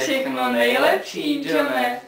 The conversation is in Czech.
Všechno nejlepší, Johne.